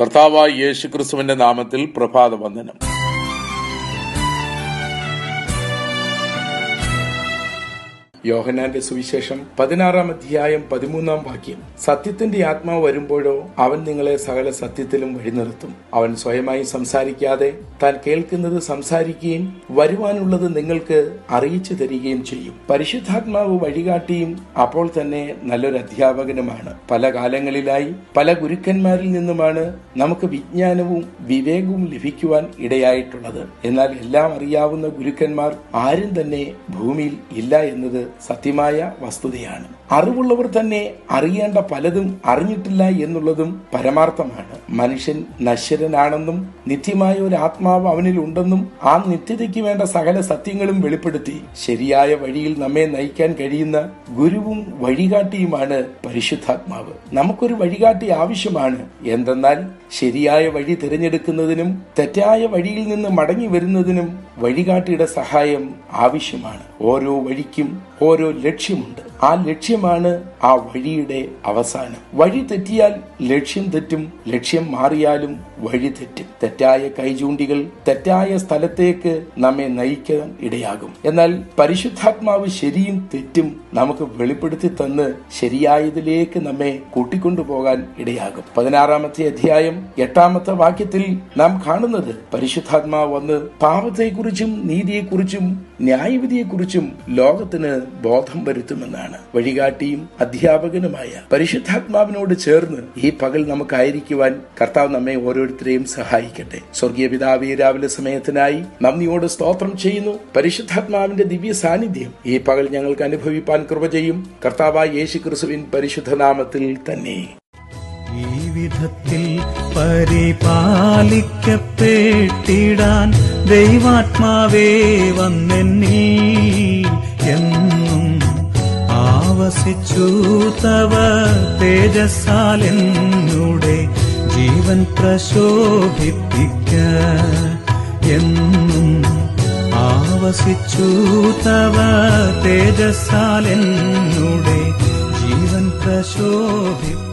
കർത്താവായ യേശുക്രിസ്തുവിന്റെ നാമത്തിൽ പ്രഭാത വന്ദനം യോഹനാന്റെ സുവിശേഷം പതിനാറാം അധ്യായം പതിമൂന്നാം വാക്യം. സത്യത്തിന്റെ ആത്മാവ് വരുമ്പോഴോ അവൻ നിങ്ങളെ സകല സത്യത്തിലും വഴിനിർത്തും. അവൻ സ്വയമായി സംസാരിക്കാതെ താൻ കേൾക്കുന്നത് സംസാരിക്കുകയും വരുവാനുള്ളത് നിങ്ങൾക്ക് അറിയിച്ചു തരികയും ചെയ്യും. പരിശുദ്ധാത്മാവ് വഴികാട്ടിയും അപ്പോൾ തന്നെ നല്ലൊരു അധ്യാപകനുമാണ്. പല കാലങ്ങളിലായി പല ഗുരുക്കന്മാരിൽ നിന്നുമാണ് നമുക്ക് വിജ്ഞാനവും വിവേകവും ലഭിക്കുവാൻ ഇടയായിട്ടുള്ളത്. എന്നാൽ എല്ലാം അറിയാവുന്ന ഗുരുക്കന്മാർ ആരും തന്നെ ഭൂമിയിൽ ഇല്ല എന്നത് സത്യമായ വസ്തുതയാണ്. അറിവുള്ളവർ തന്നെ അറിയേണ്ട പലതും അറിഞ്ഞിട്ടില്ല എന്നുള്ളതും പരമാർത്ഥമാണ്. മനുഷ്യൻ നശ്വരനാണെന്നും നിത്യമായ ഒരു ആത്മാവ് അവനിൽ ഉണ്ടെന്നും ആ നിത്യതയ്ക്ക് വേണ്ട സകല സത്യങ്ങളും വെളിപ്പെടുത്തി ശരിയായ വഴിയിൽ നമ്മെ നയിക്കാൻ കഴിയുന്ന ഗുരുവും വഴികാട്ടിയുമാണ് പരിശുദ്ധാത്മാവ്. നമുക്കൊരു വഴികാട്ടി ആവശ്യമാണ്. എന്തെന്നാൽ ശരിയായ വഴി തിരഞ്ഞെടുക്കുന്നതിനും തെറ്റായ വഴിയിൽ നിന്ന് മടങ്ങി വരുന്നതിനും വഴികാട്ടിയുടെ സഹായം ആവശ്യമാണ്. ഓരോ വഴിക്കും ഓരോ ലക്ഷ്യമുണ്ട്. ആ ലക്ഷ്യമാണ് ആ വഴിയുടെ അവസാനം. വഴി തെറ്റിയാൽ ലക്ഷ്യം തെറ്റും ലക്ഷ്യം മാറിയാലും വഴി തെറ്റും. തെറ്റായ കൈചൂണ്ടികൾ തെറ്റായ സ്ഥലത്തേക്ക് നമ്മെ നയിക്കാൻ ഇടയാകും. എന്നാൽ പരിശുദ്ധാത്മാവ് ശരിയും തെറ്റും നമുക്ക് വെളിപ്പെടുത്തി തന്ന് ശരിയായതിലേക്ക് നമ്മെ കൂട്ടിക്കൊണ്ടുപോകാൻ ഇടയാകും. പതിനാറാമത്തെ അധ്യായം എട്ടാമത്തെ വാക്യത്തിൽ നാം കാണുന്നത് പരിശുദ്ധാത്മാവ് വന്ന് പാപത്തെക്കുറിച്ചും നീതിയെക്കുറിച്ചും ന്യായവിധിയെക്കുറിച്ചും ലോകത്തിന് ബോധം വരുത്തുമെന്നാണ് വഴികാട്ടിയും അധ്യാപകനുമായ പരിശുദ്ധാത്മാവിനോട് ചേർന്ന് ഈ പകൽ നമുക്കായിരിക്കുവാൻ കർത്താവ് നമ്മെ ഓരോരുത്തരെയും സഹായിക്കട്ടെ. സ്വർഗീയ പിതാവി രാവിലെ സമയത്തിനായി നന്ദിയോട് സ്തോത്രം ചെയ്യുന്നു. പരിശുദ്ധാത്മാവിന്റെ ദിവ്യ സാന്നിധ്യം ഈ പകൽ ഞങ്ങൾക്ക് അനുഭവിപ്പാൻ കൃപ ചെയ്യും. കർത്താവായ യേശു ക്രിസ്തുവിൻ പരിശുദ്ധനാമത്തിൽ തന്നെ. ഈ പരിപാലിക്കപ്പെട്ടിടാൻ ദൈവാത്മാവേ വന്നെന്നീ. ആവസിച്ചു തവ തേജസ്സാൽ ജീവൻ പ്രശോഭിപ്പിക്ക എന്നും ആവസിച്ചു തവ തേജസ്സാൽ ജീവൻ പ്രശോഭിപ്പിക്ക